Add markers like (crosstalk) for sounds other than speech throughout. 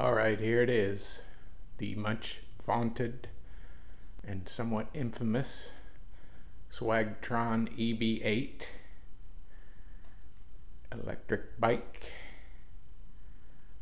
All right, here it is. The much vaunted and somewhat infamous Swagtron EB8 electric bike.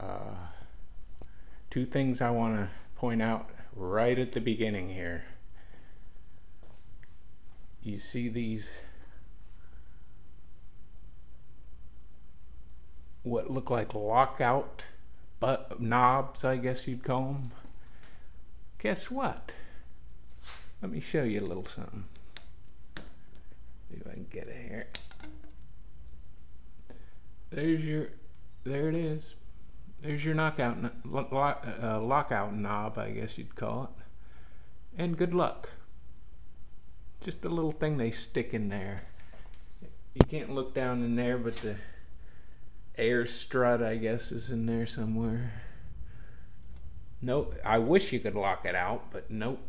Uh, two things I want to point out right at the beginning here. You see these what look like lockout but knobs, I guess you'd call them. Guess what? Let me show you a little something. See if I can get it here. There's your, there it is. There's your knockout, lock, uh, lockout knob, I guess you'd call it. And good luck. Just a little thing they stick in there. You can't look down in there, but the air strut, I guess, is in there somewhere. No, I wish you could lock it out, but nope.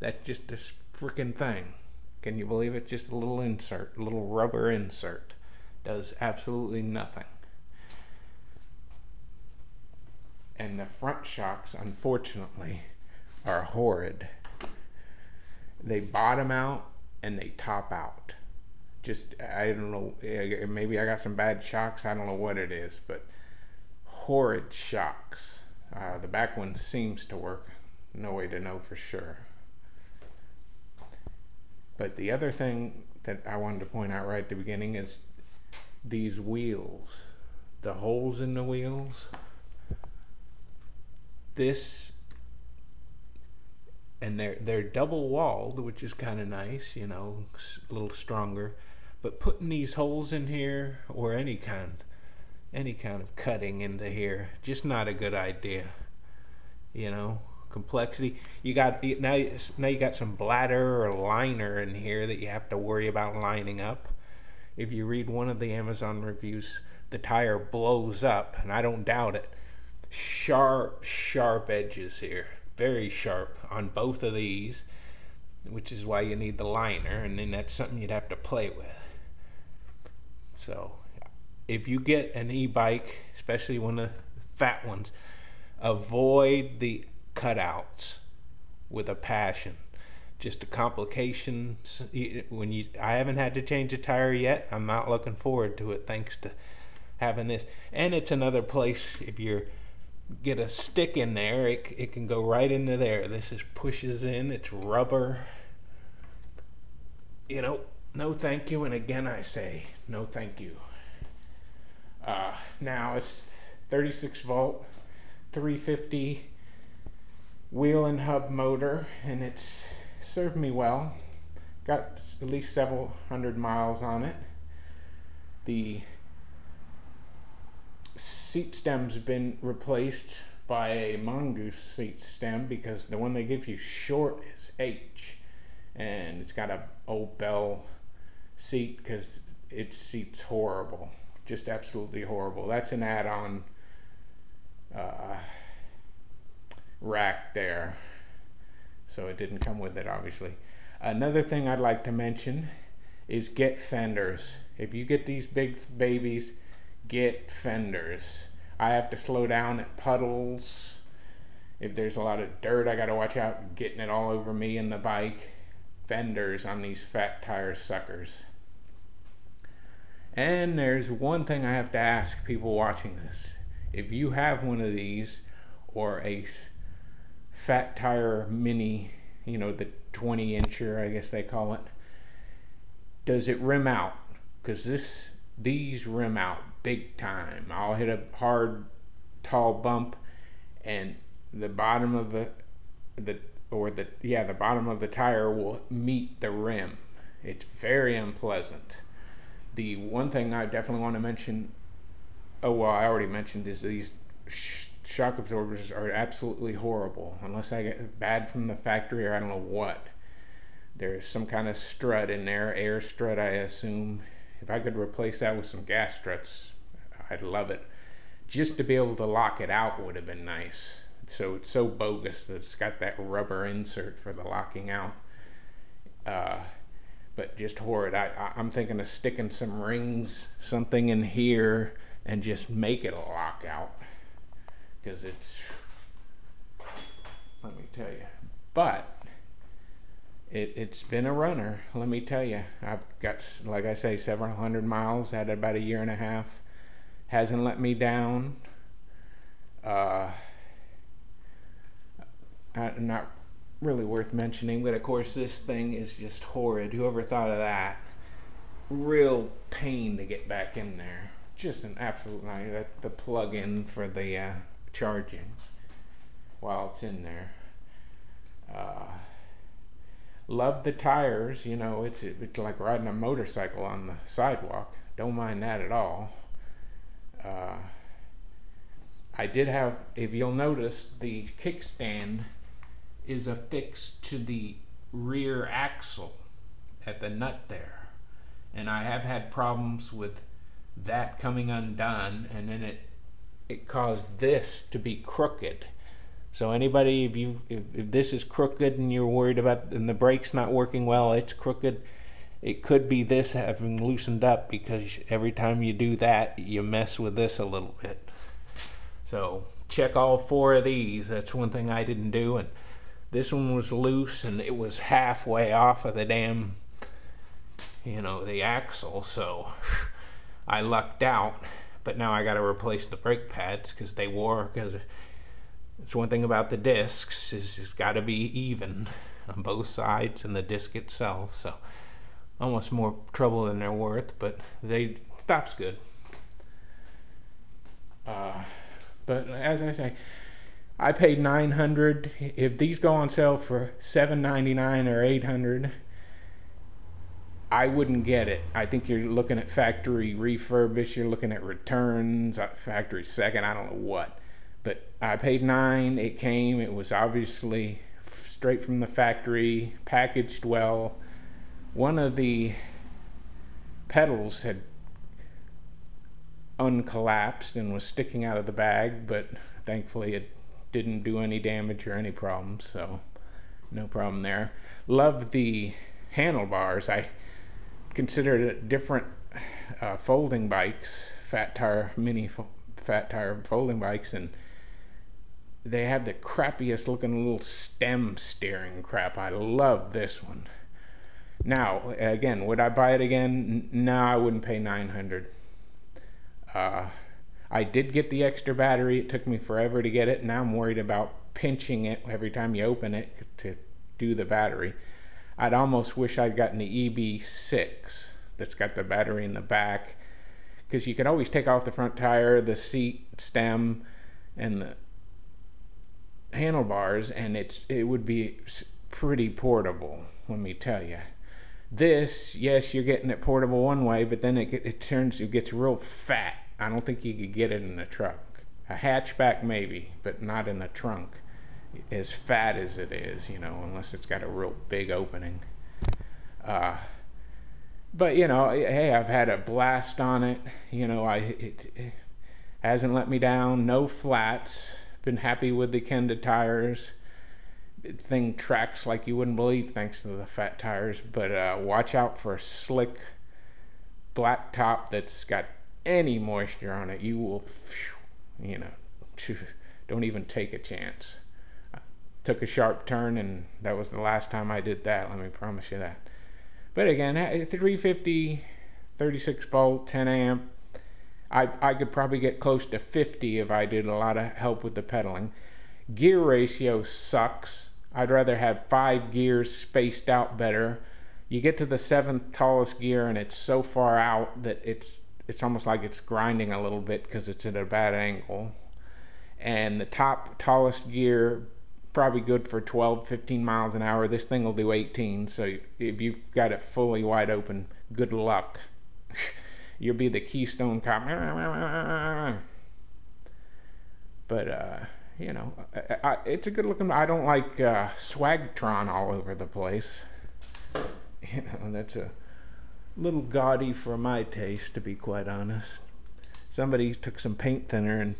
That's just a freaking thing. Can you believe it? Just a little insert, a little rubber insert. Does absolutely nothing. And the front shocks, unfortunately, are horrid. They bottom out and they top out just I don't know. Maybe I got some bad shocks. I don't know what it is, but horrid shocks. Uh, the back one seems to work. No way to know for sure. But the other thing that I wanted to point out right at the beginning is these wheels, the holes in the wheels. This and they're they're double walled, which is kind of nice, you know, a little stronger. But putting these holes in here or any kind any kind of cutting into here just not a good idea. You know, complexity. You got now now you got some bladder or liner in here that you have to worry about lining up. If you read one of the Amazon reviews, the tire blows up, and I don't doubt it. Sharp, sharp edges here, very sharp on both of these, which is why you need the liner, and then that's something you'd have to play with. So if you get an e-bike, especially one of the fat ones, avoid the cutouts with a passion. Just a complication. When you, I haven't had to change a tire yet. I'm not looking forward to it, thanks to having this. And it's another place if you get a stick in there, it it can go right into there. This is pushes in. It's rubber. You know, no thank you, and again I say no thank you. Uh, now it's 36 volt, 350 wheel and hub motor, and it's served me well. Got at least several hundred miles on it. The seat stem's been replaced by a mongoose seat stem because the one they give you short is H, and it's got a old bell seat because its seat's horrible, just absolutely horrible. That's an add-on uh, rack there, so it didn't come with it, obviously. Another thing I'd like to mention is get fenders. If you get these big babies, get fenders. I have to slow down at puddles. If there's a lot of dirt, I got to watch out getting it all over me and the bike. Fenders on these fat tire suckers. And there's one thing I have to ask people watching this. If you have one of these or a fat tire mini, you know, the 20 incher, I guess they call it, does it rim out? Because this, these rim out big time. I'll hit a hard, tall bump and the bottom of the, the, or the, yeah, the bottom of the tire will meet the rim. It's very unpleasant the one thing I definitely want to mention, oh well, I already mentioned is these sh- shock absorbers are absolutely horrible. Unless I get bad from the factory or I don't know what. There's some kind of strut in there, air strut, I assume. If I could replace that with some gas struts, I'd love it. Just to be able to lock it out would have been nice. So it's so bogus that it's got that rubber insert for the locking out. Uh, but just horrid. I, I am thinking of sticking some rings, something in here, and just make it a lockout. because it's let me tell you but it, it's been a runner let me tell you i've got like i say several hundred miles had about a year and a half hasn't let me down uh, I, not really worth mentioning but of course this thing is just horrid whoever thought of that real pain to get back in there just an absolute nightmare. That's the plug-in for the uh, charging while it's in there. Uh, love the tires. You know, it's it's like riding a motorcycle on the sidewalk. Don't mind that at all. Uh, I did have, if you'll notice, the kickstand is affixed to the rear axle at the nut there. And I have had problems with that coming undone and then it it caused this to be crooked. So anybody if you if, if this is crooked and you're worried about and the brake's not working well it's crooked it could be this having loosened up because every time you do that you mess with this a little bit. So check all four of these. That's one thing i didn't do and this one was loose and it was halfway off of the damn you know the axle so I lucked out, but now I got to replace the brake pads because they wore. Because it's one thing about the discs is it's got to be even on both sides and the disc itself. So almost more trouble than they're worth, but they stops good. Uh, but as I say, I paid 900. If these go on sale for 7.99 or 800, I wouldn't get it. I think you're looking at factory refurbish, you're looking at returns, uh, factory second, I don't know what. But I paid nine, it came, it was obviously straight from the factory, packaged well. One of the pedals had uncollapsed and was sticking out of the bag, but thankfully it didn't do any damage or any problems, so no problem there. Love the handlebars. I considered different uh, folding bikes, fat tire, mini fat tire folding bikes, and they have the crappiest looking little stem steering crap. I love this one. Now, again, would I buy it again? No, I wouldn't pay 900. Uh, I did get the extra battery. It took me forever to get it. Now I'm worried about pinching it every time you open it to do the battery. I'd almost wish I'd gotten the EB6 that's got the battery in the back because you can always take off the front tire, the seat stem, and the handlebars, and it's it would be pretty portable. Let me tell you. This, yes, you're getting it portable one way, but then it, it turns, it gets real fat. I don't think you could get it in a truck. A hatchback maybe, but not in the trunk as fat as it is, you know, unless it's got a real big opening. Uh, but you know, hey, I've had a blast on it. You know, I it, it hasn't let me down. No flats. Been happy with the Kenda tires. Thing tracks like you wouldn't believe, thanks to the fat tires. But uh, watch out for a slick black top that's got any moisture on it. You will, you know, don't even take a chance I took a sharp turn, and that was the last time I did that. Let me promise you that. But again, eh, 350, 36 volt, 10 amp. I, I could probably get close to 50 if I did a lot of help with the pedaling. Gear ratio sucks. I'd rather have five gears spaced out better. You get to the seventh tallest gear and it's so far out that it's it's almost like it's grinding a little bit because it's at a bad angle. And the top tallest gear probably good for 12, 15 miles an hour. This thing will do 18. So if you've got it fully wide open, good luck. (laughs) You'll be the Keystone Cop. But, uh, you know, I, I, it's a good looking. I don't like uh, Swagtron all over the place. (laughs) You know, that's a little gaudy for my taste, to be quite honest. Somebody took some paint thinner and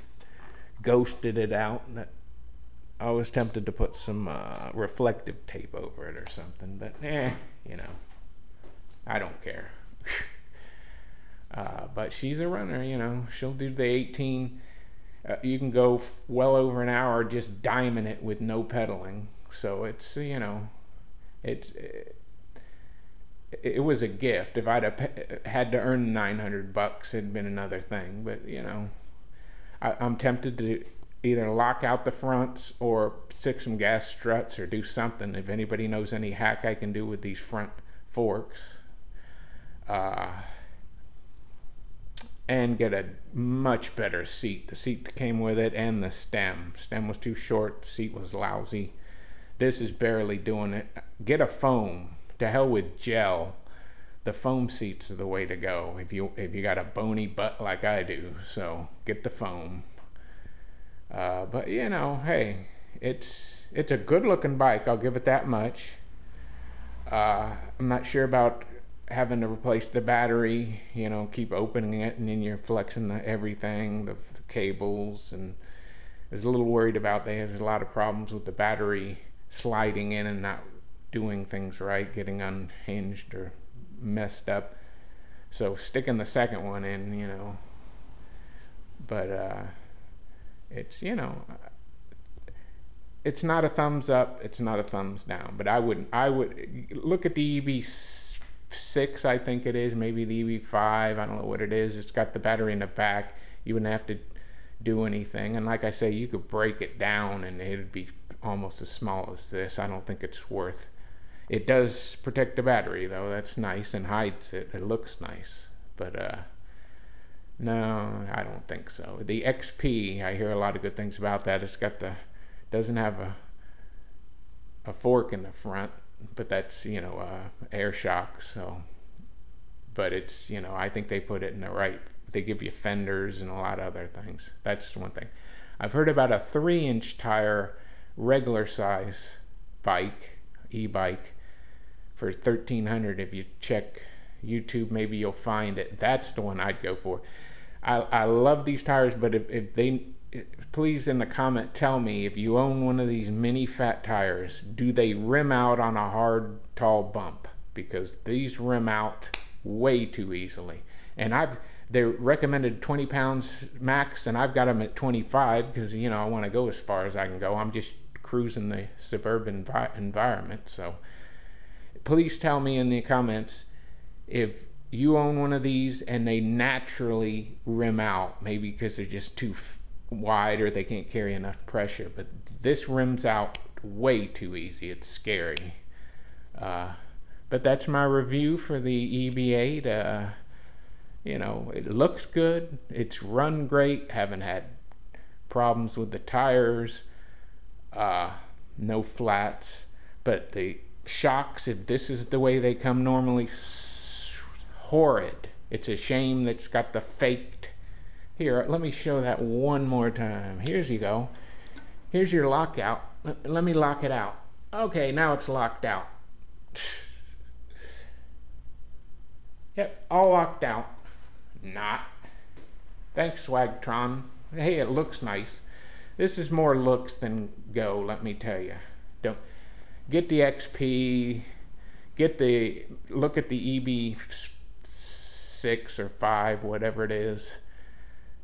ghosted it out. That I was tempted to put some uh, reflective tape over it or something, but eh, you know, I don't care. (laughs) uh, but she's a runner, you know. She'll do the 18. uh, you can go well over an hour just diming it with no pedaling. So it's you know, it's it, it was a gift. If I'd have had to earn 900 bucks, it'd been another thing. But you know, I, I'm tempted to either lock out the fronts or stick some gas struts or do something. If anybody knows any hack I can do with these front forks. Uh, and get a much better seat. The seat that came with it and the stem. Stem was too short, seat was lousy. This is barely doing it. Get a foam. To hell with gel. The foam seats are the way to go if you if you got a bony butt like I do. So get the foam. Uh, but you know, hey, it's it's a good looking bike. I'll give it that much. Uh, I'm not sure about having to replace the battery, you know, keep opening it and then you're flexing the, everything, the, the cables, and I was a little worried about. There's a lot of problems with the battery sliding in and not doing things right, getting unhinged or messed up. So sticking the second one in, you know, but uh, it's you know, it's not a thumbs up, it's not a thumbs down. But I would I would look at the EB six, I think it is, maybe the EB5. I don't know what it is. It's got the battery in the back. You wouldn't have to do anything. And like I say, you could break it down and it'd be almost as small as this. I don't think it's worth. It does protect the battery though. That's nice and hides it. It looks nice, but uh, no, I don't think so. The XP, I hear a lot of good things about that. It's got the doesn't have a a fork in the front but that's you know uh, air shock. So, but it's you know I think they put it in the right. They give you fenders and a lot of other things. That's one thing. I've heard about a three-inch tire, regular size bike, e-bike, for thirteen hundred. If you check YouTube, maybe you'll find it. That's the one I'd go for. I I love these tires, but if, if they please in the comment tell me if you own one of these mini fat tires, do they rim out on a hard, tall bump? Because these rim out way too easily. And I've they're recommended 20 pounds max, and I've got them at 25 because you know I want to go as far as I can go. I'm just cruising the suburban vi- environment. So please tell me in the comments if you own one of these and they naturally rim out, maybe because they're just too wide or they can't carry enough pressure. But this rims out way too easy. It's scary. Uh, but that's my review for the EB8. Uh, you know, it looks good. It's run great. Haven't had problems with the tires. Uh, no flats. But the shocks, if this is the way they come normally, horrid. It's a shame that's got the faked here, let me show that one more time. Here's you go. Here's your lockout. Let me lock it out. Okay, now it's locked out. (sighs) Yep, all locked out. Not. Thanks, Swagtron. Hey, it looks nice. This is more looks than go, let me tell you. Don't get the XP, get the look at the EB six or five, whatever it is.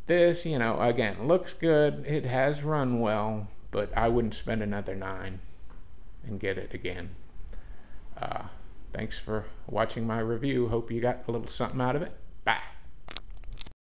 This, you know, again, looks good. It has run well, but I wouldn't spend another nine and get it again. Uh, thanks for watching my review. Hope you got a little something out of it. Bye.